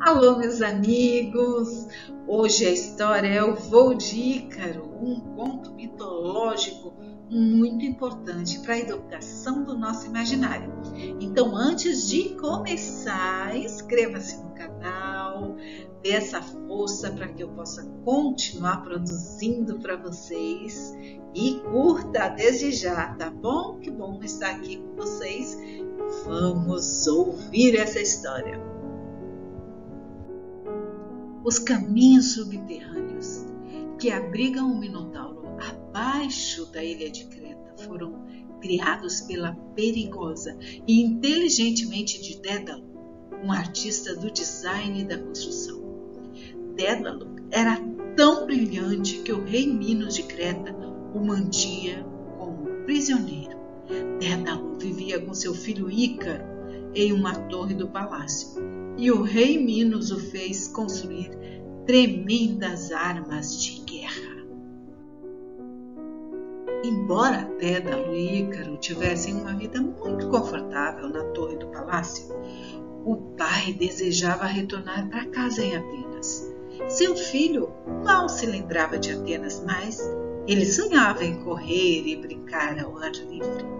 Alô, meus amigos! Hoje a história é o Voo de Ícaro, um conto mitológico muito importante para a educação do nosso imaginário. Então, antes de começar, inscreva-se no canal, dê essa força para que eu possa continuar produzindo para vocês e curta desde já, tá bom? Que bom estar aqui com vocês. Vamos ouvir essa história. Os caminhos subterrâneos que abrigam o Minotauro abaixo da ilha de Creta foram criados pela perigosa e inteligentemente de Dédalo, um artista do design e da construção. Dédalo era tão brilhante que o rei Minos de Creta o mantinha como prisioneiro. Dédalo vivia com seu filho Ícaro em uma torre do palácio, e o rei Minos o fez construir tremendas armas de guerra. Embora Dédalo e Ícaro tivessem uma vida muito confortável na torre do palácio, o pai desejava retornar para casa em Atenas. Seu filho mal se lembrava de Atenas, mas ele sonhava em correr e brincar ao ar livre.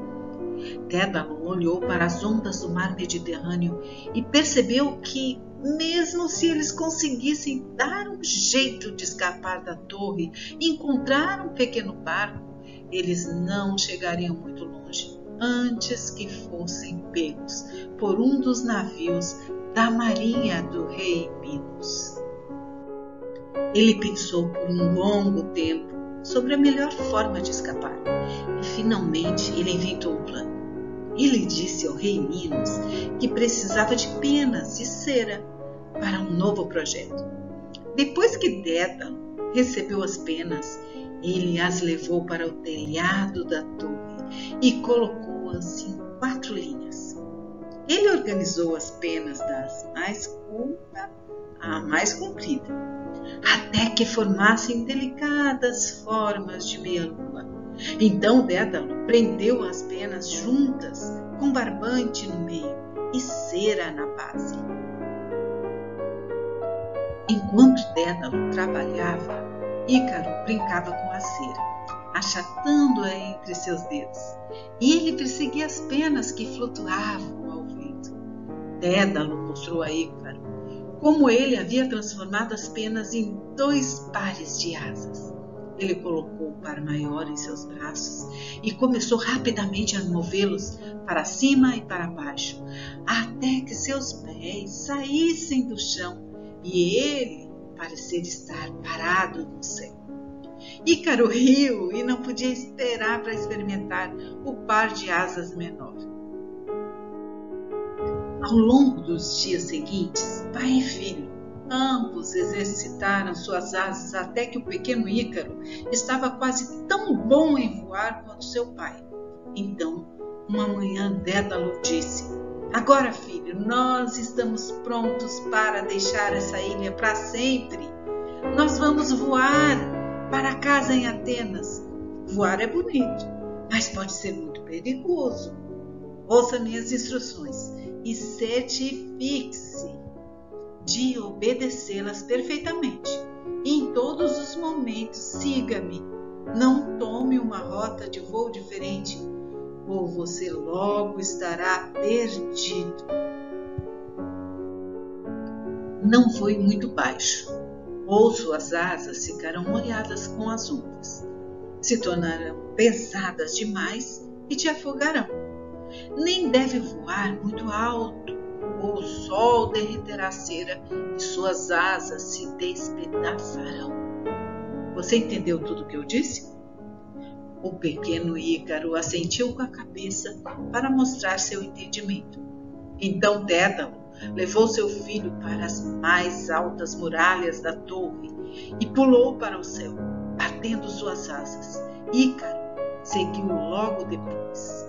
Dédalo olhou para as ondas do mar Mediterrâneo e percebeu que, mesmo se eles conseguissem dar um jeito de escapar da torre e encontrar um pequeno barco, eles não chegariam muito longe antes que fossem pegos por um dos navios da marinha do rei Minos. Ele pensou por um longo tempo sobre a melhor forma de escapar finalmente ele inventou um plano. Ele disse ao rei Minos que precisava de penas e cera para um novo projeto. Depois que Dédalo recebeu as penas ele as levou para o telhado da torre e colocou-as em quatro linhas. Ele organizou as penas das mais curta à mais comprida, até que formassem delicadas formas de meia-lua. Então Dédalo prendeu as penas juntas, com barbante no meio e cera na base. Enquanto Dédalo trabalhava, Ícaro brincava com a cera, achatando-a entre seus dedos, e ele perseguia as penas que flutuavam ao vento. Dédalo mostrou a Ícaro como ele havia transformado as penas em dois pares de asas. Ele colocou o par maior em seus braços e começou rapidamente a movê-los para cima e para baixo, até que seus pés saíssem do chão e ele parecer estar parado no céu. Ícaro riu e não podia esperar para experimentar o par de asas menor. Ao longo dos dias seguintes, pai e filho, ambos exercitaram suas asas até que o pequeno Ícaro estava quase tão bom em voar quanto seu pai. Então, uma manhã, Dédalo disse: Agora, filho, nós estamos prontos para deixar essa ilha para sempre. Nós vamos voar para casa em Atenas. Voar é bonito, mas pode ser muito perigoso. Ouça minhas instruções e certifique-se de obedecê-las perfeitamente. E em todos os momentos, siga-me. Não tome uma rota de voo diferente ou você logo estará perdido. Não foi muito baixo, ou suas asas ficaram molhadas com as ondas. Se tornarão pesadas demais e te afogarão. Nem deve voar muito alto, ou o sol derreterá a cera e suas asas se despedaçarão. Você entendeu tudo o que eu disse? O pequeno Ícaro assentiu com a cabeça para mostrar seu entendimento. Então Dédalo levou seu filho para as mais altas muralhas da torre e pulou para o céu, batendo suas asas. Ícaro seguiu logo depois.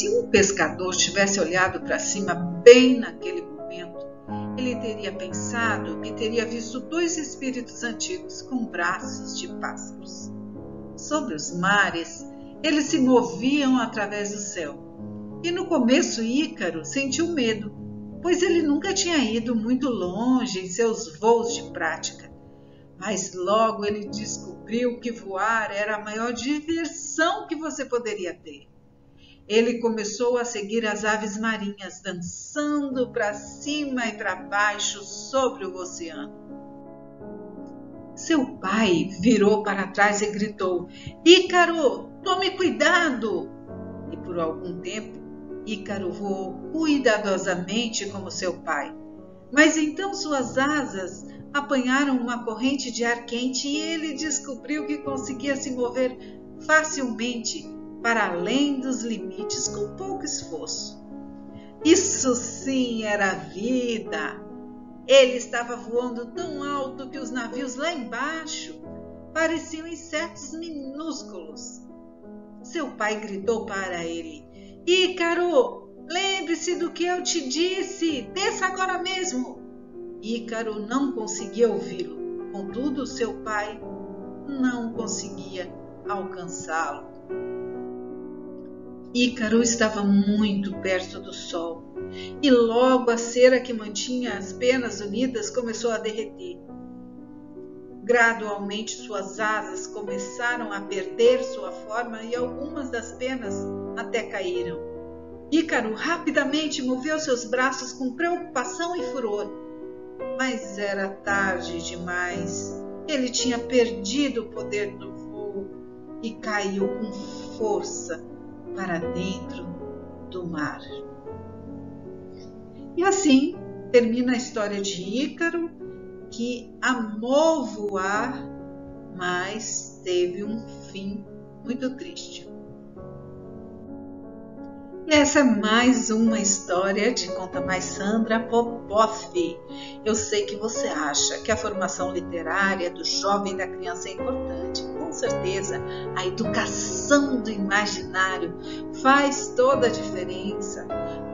Se um pescador tivesse olhado para cima bem naquele momento, ele teria pensado que teria visto dois espíritos antigos com braços de pássaros. Sobre os mares, eles se moviam através do céu. E no começo Ícaro sentiu medo, pois ele nunca tinha ido muito longe em seus voos de prática. Mas logo ele descobriu que voar era a maior diversão que você poderia ter. Ele começou a seguir as aves marinhas, dançando para cima e para baixo sobre o oceano. Seu pai virou para trás e gritou: Ícaro, tome cuidado! E por algum tempo, Ícaro voou cuidadosamente como seu pai. Mas então suas asas apanharam uma corrente de ar quente e ele descobriu que conseguia se mover facilmente para além dos limites com pouco esforço. Isso sim era vida! Ele estava voando tão alto que os navios lá embaixo pareciam insetos minúsculos. Seu pai gritou para ele: Ícaro, lembre-se do que eu te disse, desça agora mesmo. Ícaro não conseguia ouvi-lo, contudo, seu pai não conseguia alcançá-lo. Ícaro estava muito perto do sol e logo a cera que mantinha as penas unidas começou a derreter. Gradualmente suas asas começaram a perder sua forma e algumas das penas até caíram. Ícaro rapidamente moveu seus braços com preocupação e furor. Mas era tarde demais. Ele tinha perdido o poder do voo e caiu com força para dentro do mar. E assim termina a história de Ícaro, que amou voar, mas teve um fim muito triste. E essa é mais uma história de Conta Mais Sandra Popoff. Eu sei que você acha que a formação literária do jovem e da criança é importante. Com certeza, a educação do imaginário faz toda a diferença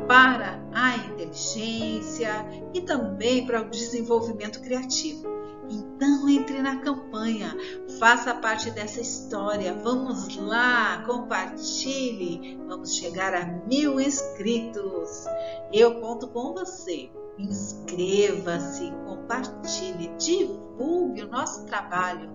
para a inteligência e também para o desenvolvimento criativo. Então entre na campanha, faça parte dessa história. Vamos lá, compartilhe. Vamos chegar a mil inscritos. Eu conto com você. Inscreva-se, compartilhe, divulgue o nosso trabalho.